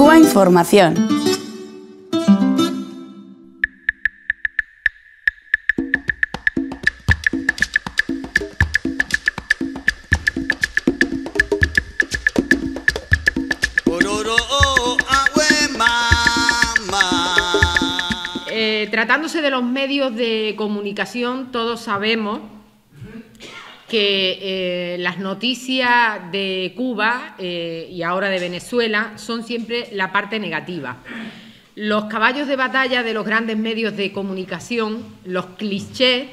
Cuba Información. Eh, tratándose de los medios de comunicación, todos sabemos que eh, las noticias de Cuba eh, y ahora de Venezuela son siempre la parte negativa. Los caballos de batalla de los grandes medios de comunicación, los clichés,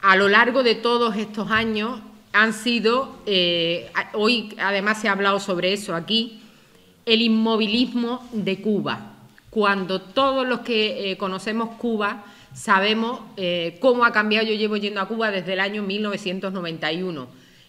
a lo largo de todos estos años han sido, hoy además se ha hablado sobre eso aquí, el inmovilismo de Cuba cuando todos los que eh, conocemos Cuba sabemos eh, cómo ha cambiado. Yo llevo yendo a Cuba desde el año 1991.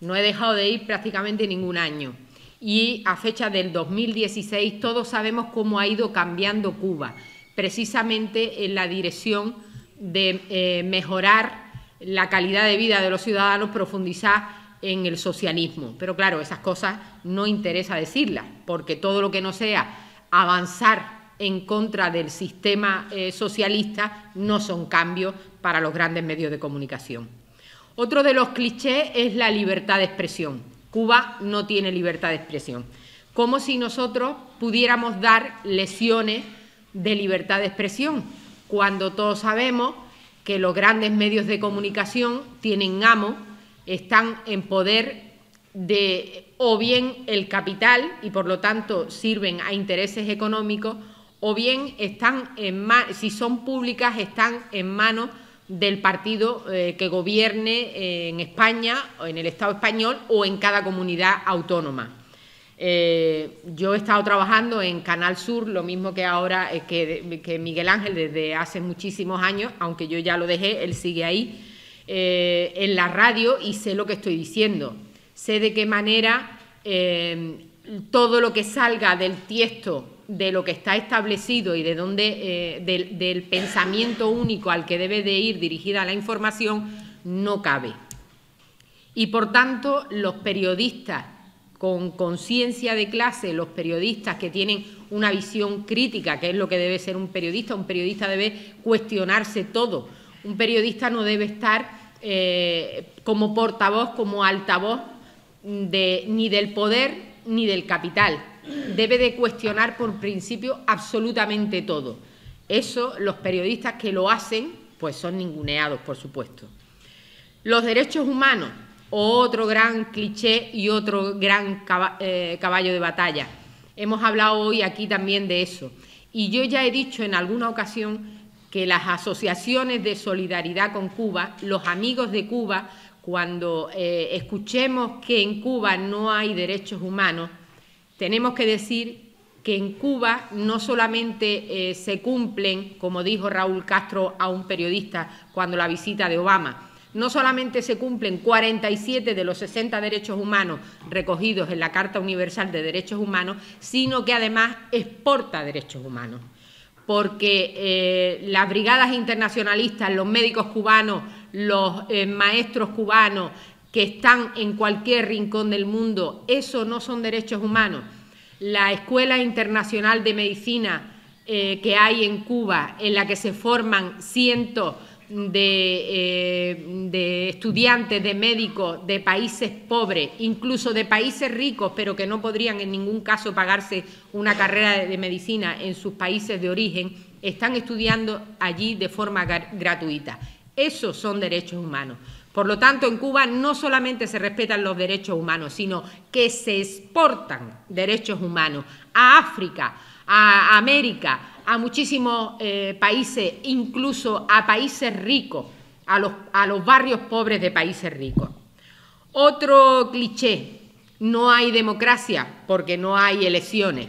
No he dejado de ir prácticamente ningún año. Y a fecha del 2016 todos sabemos cómo ha ido cambiando Cuba, precisamente en la dirección de eh, mejorar la calidad de vida de los ciudadanos, profundizar en el socialismo. Pero claro, esas cosas no interesa decirlas, porque todo lo que no sea avanzar en contra del sistema eh, socialista no son cambios para los grandes medios de comunicación. Otro de los clichés es la libertad de expresión. Cuba no tiene libertad de expresión. Como si nosotros pudiéramos dar lesiones de libertad de expresión, cuando todos sabemos que los grandes medios de comunicación tienen amo, están en poder de o bien el capital y por lo tanto sirven a intereses económicos o bien están en si son públicas, están en manos del partido eh, que gobierne eh, en España, o en el Estado español o en cada comunidad autónoma. Eh, yo he estado trabajando en Canal Sur, lo mismo que ahora que, que, Miguel Ángel desde hace muchísimos años, aunque yo ya lo dejé, él sigue ahí, en la radio y sé lo que estoy diciendo. Sé de qué manera todo lo que salga del tiesto de lo que está establecido y de dónde, eh, del, pensamiento único al que debe de ir dirigida la información, no cabe. Y por tanto, los periodistas con conciencia de clase, los periodistas que tienen una visión crítica, que es lo que debe ser un periodista, un periodista debe cuestionarse todo. Un periodista no debe estar eh, como portavoz, como altavoz de, ni del poder ni del capital debe de cuestionar por principio absolutamente todo. Eso los periodistas que lo hacen, pues son ninguneados, por supuesto. Los derechos humanos, otro gran cliché y otro gran eh, caballo de batalla. Hemos hablado hoy aquí también de eso. Y yo ya he dicho en alguna ocasión que las asociaciones de solidaridad con Cuba, los amigos de Cuba, cuando eh, escuchemos que en Cuba no hay derechos humanos, tenemos que decir que en Cuba no solamente eh, se cumplen, como dijo Raúl Castro a un periodista cuando la visita de Obama, no solamente se cumplen 47 de los 60 derechos humanos recogidos en la Carta Universal de Derechos Humanos, sino que además exporta derechos humanos. Porque eh, las brigadas internacionalistas, los médicos cubanos, los eh, maestros cubanos, que están en cualquier rincón del mundo, eso no son derechos humanos. La Escuela Internacional de Medicina eh, que hay en Cuba, en la que se forman cientos de, eh, de, estudiantes, de médicos de países pobres, incluso de países ricos, pero que no podrían en ningún caso pagarse una carrera de medicina en sus países de origen, están estudiando allí de forma gratuita. Esos son derechos humanos. Por lo tanto, en Cuba no solamente se respetan los derechos humanos, sino que se exportan derechos humanos a África, a América, a muchísimos eh, países, incluso a países ricos, a los, a los barrios pobres de países ricos. Otro cliché, no hay democracia porque no hay elecciones.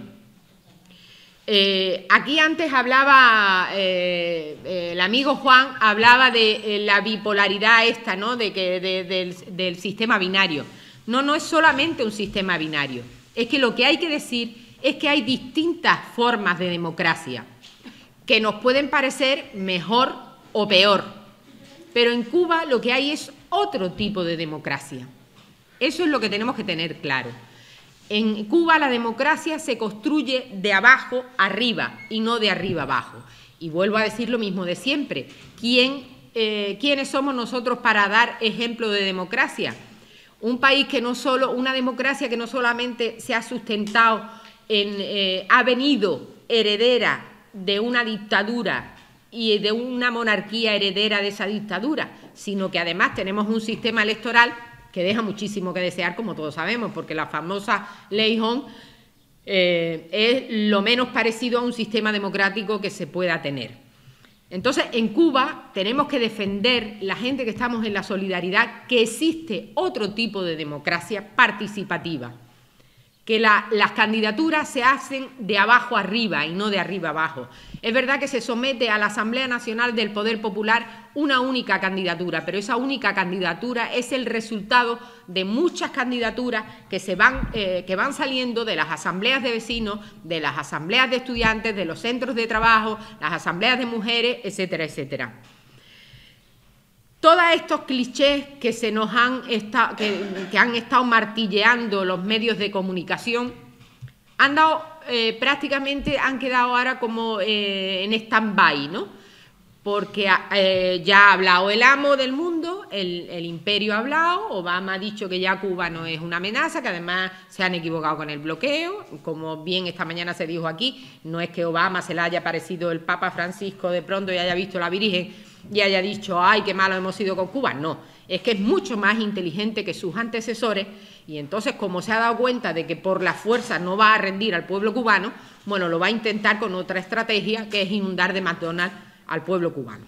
Eh, aquí antes hablaba, eh, eh, el amigo Juan hablaba de la bipolaridad esta, ¿no? De que, del, del sistema binario. No, no es solamente un sistema binario. Es que lo que hay que decir es que hay distintas formas de democracia que nos pueden parecer mejor o peor. Pero en Cuba lo que hay es otro tipo de democracia. Eso es lo que tenemos que tener claro. En Cuba la democracia se construye de abajo arriba y no de arriba abajo. Y vuelvo a decir lo mismo de siempre. ¿Quién, eh, ¿Quiénes somos nosotros para dar ejemplo de democracia? Un país que no solo, una democracia que no solamente se ha sustentado en, eh, ha venido heredera de una dictadura y de una monarquía heredera de esa dictadura, sino que además tenemos un sistema electoral que deja muchísimo que desear, como todos sabemos, porque la famosa ley Hong eh, es lo menos parecido a un sistema democrático que se pueda tener. Entonces, en Cuba tenemos que defender, la gente que estamos en la solidaridad, que existe otro tipo de democracia participativa que las candidaturas se hacen de abajo arriba y no de arriba abajo. Es verdad que se somete a la Asamblea Nacional del Poder Popular una única candidatura, pero esa única candidatura es el resultado de muchas candidaturas que, se van, eh, que van saliendo de las asambleas de vecinos, de las asambleas de estudiantes, de los centros de trabajo, las asambleas de mujeres, etcétera, etcétera. Todos estos clichés que, se nos han, estado, que, han estado martilleando los medios de comunicación han dado eh, prácticamente, han quedado ahora como eh, en stand-by, ¿no? Porque eh, ya ha hablado el amo del mundo, el, el, imperio ha hablado, Obama ha dicho que ya Cuba no es una amenaza, que además se han equivocado con el bloqueo, como bien esta mañana se dijo aquí, no es que Obama se le haya parecido el Papa Francisco de pronto y haya visto la Virgen y haya dicho, ay, qué malo hemos sido con Cuba. No, es que es mucho más inteligente que sus antecesores y entonces como se ha dado cuenta de que por la fuerza no va a rendir al pueblo cubano, bueno, lo va a intentar con otra estrategia que es inundar de McDonald's al pueblo cubano.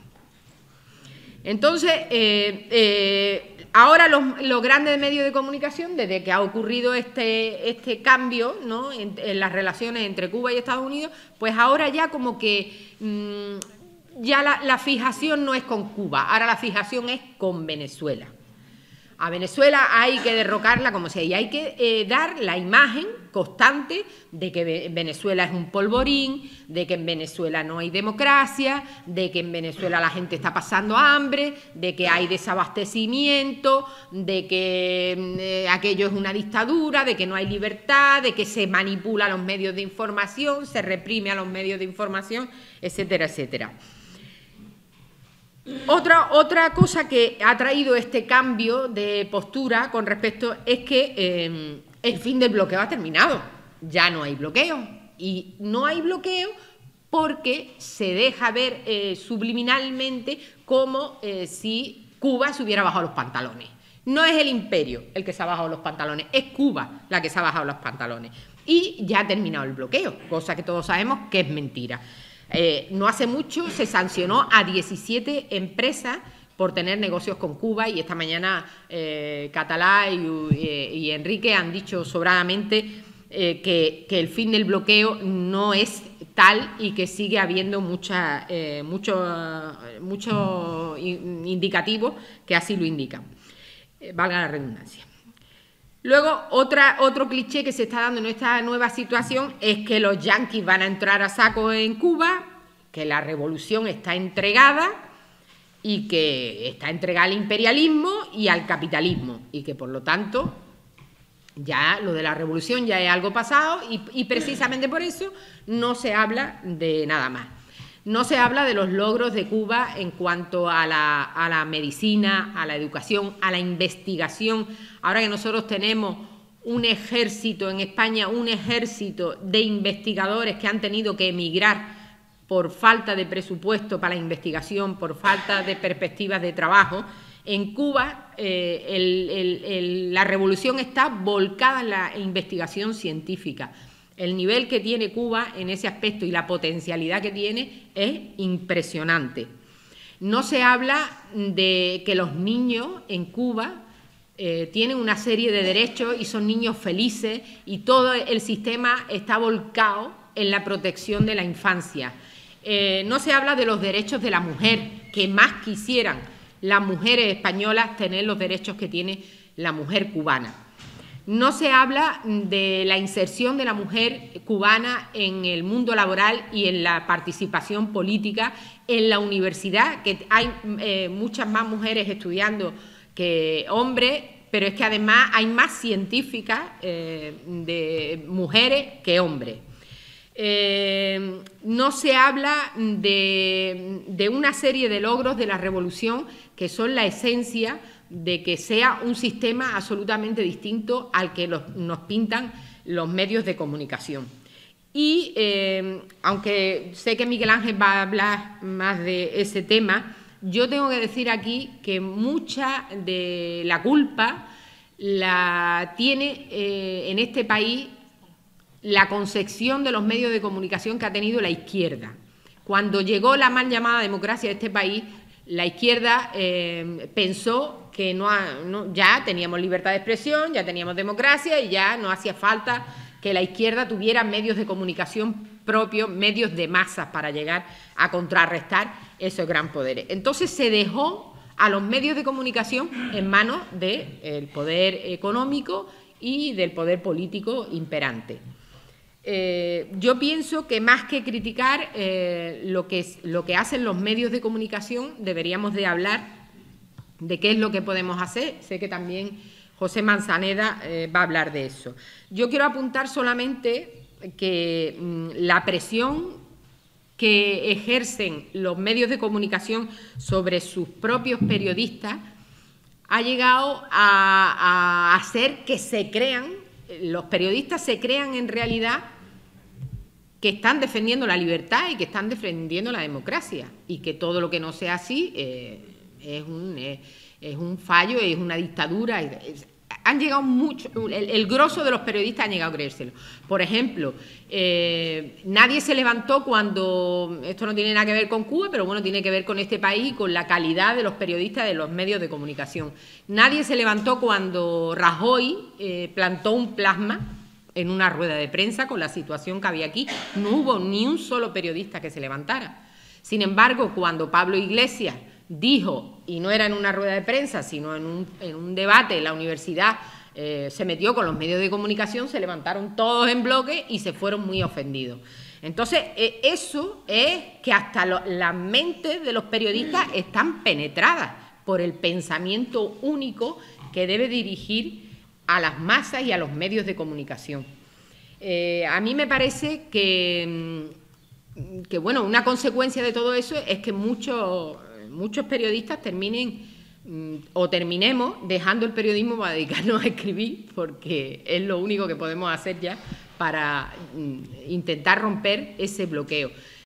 Entonces, eh, eh, ahora los, grandes medios de comunicación, desde que ha ocurrido este, este cambio ¿no? en, las relaciones entre Cuba y Estados Unidos, pues ahora ya como que mm, ya la, fijación no es con Cuba, ahora la fijación es con Venezuela. A Venezuela hay que derrocarla como sea y hay que eh, dar la imagen constante de que Venezuela es un polvorín, de que en Venezuela no hay democracia, de que en Venezuela la gente está pasando hambre, de que hay desabastecimiento, de que mm, eh, aquello es una dictadura, de que no hay libertad, de que se manipula a los medios de información, se reprime a los medios de información, etcétera, etcétera. Otra, otra cosa que ha traído este cambio de postura con respecto es que em, el fin del bloqueo ha terminado. Ya no hay bloqueo. Y no hay bloqueo porque se deja ver eh, subliminalmente como eh, si Cuba se hubiera bajado los pantalones. No es el imperio el que se ha bajado los pantalones, es Cuba la que se ha bajado los pantalones. Y ya ha terminado el bloqueo, cosa que todos sabemos que es mentira. Eh, no hace mucho se sancionó a 17 empresas por tener negocios con Cuba y esta mañana eh, Catalá y, Enrique han dicho sobradamente eh, que, el fin del bloqueo no es tal y que sigue habiendo mucha, mucho, mucho indicativos que así lo indican. valga la redundancia. Luego, otra, otro cliché que se está dando en esta nueva situación es que los yanquis van a entrar a saco en Cuba, que la revolución está entregada y que está entregada al imperialismo y al capitalismo y que por lo tanto ya lo de la revolución ya es algo pasado y precisamente por eso no se habla de nada más. No se habla de los logros de Cuba en cuanto a la, medicina, a la educación, a la investigación. Ahora que nosotros tenemos un ejército en España, un ejército de investigadores que han tenido que emigrar por falta de presupuesto para la investigación, por falta de perspectivas de trabajo. En Cuba eh, la revolución está volcada en la investigación científica. El nivel que tiene Cuba en ese aspecto y la potencialidad que tiene es impresionante. No se habla de que los niños en Cuba eh, tienen una serie de derechos y son niños felices y todo el sistema está volcado en la protección de la infancia. Eh, no se habla de los derechos de la mujer, que más quisieran las mujeres españolas tener los derechos que tiene la mujer cubana. No se habla de la inserción de la mujer cubana en el mundo laboral y en la participación política en la universidad, que hay eh, muchas más mujeres estudiando que hombres, pero es que además hay más científicas eh, de mujeres que hombres. Eh, no se habla de, una serie de logros de la revolución que son la esencia de que sea un sistema absolutamente distinto al que nos pintan los medios de comunicación. Y eh, aunque sé que Miguel Ángel va a hablar más de ese tema, yo tengo que decir aquí que mucha de la culpa la tiene eh, en este país la concepción de los medios de comunicación que ha tenido la izquierda. Cuando llegó la mal llamada democracia de este país, la izquierda eh, pensó que no, ya teníamos libertad de expresión, ya teníamos democracia y ya no hacía falta que la izquierda tuviera medios de comunicación propios, medios de masas para llegar a contrarrestar esos gran poderes. Entonces se dejó a los medios de comunicación en manos del poder económico y del poder político imperante. Eh, yo pienso que más que criticar eh, lo, que, lo que hacen los medios de comunicación, deberíamos de hablar de qué es lo que podemos hacer. Sé que también José Manzaneda eh, va a hablar de eso. Yo quiero apuntar solamente que mm, la presión que ejercen los medios de comunicación sobre sus propios periodistas ha llegado a, hacer que se crean, los periodistas se crean en realidad que están defendiendo la libertad y que están defendiendo la democracia y que todo lo que no sea así eh, es, un, es, un, fallo, es una dictadura han llegado mucho, el, grosso de los periodistas han llegado a creérselo. Por ejemplo, eh, nadie se levantó cuando, esto no tiene nada que ver con Cuba, pero bueno, tiene que ver con este país y con la calidad de los periodistas de los medios de comunicación. Nadie se levantó cuando Rajoy eh, plantó un plasma en una rueda de prensa con la situación que había aquí. No hubo ni un solo periodista que se levantara. Sin embargo, cuando Pablo Iglesias dijo, y no era en una rueda de prensa, sino en un, debate en la universidad, eh, se metió con los medios de comunicación, se levantaron todos en bloque y se fueron muy ofendidos. Entonces, eh, eso es que hasta las mentes de los periodistas están penetradas por el pensamiento único que debe dirigir a las masas y a los medios de comunicación. Eh, a mí me parece que, mm, que, bueno, una consecuencia de todo eso es que muchos muchos periodistas terminen mm, o terminemos dejando el periodismo para dedicarnos a escribir, porque es lo único que podemos hacer ya para mm, intentar romper ese bloqueo.